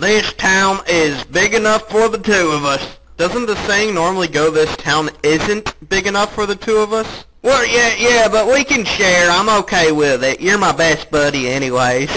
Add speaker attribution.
Speaker 1: This town is big enough for the two of us. Doesn't the saying normally go this town isn't big enough for the two of us? Well, yeah, yeah, but we can share. I'm okay with it. You're my best buddy anyways.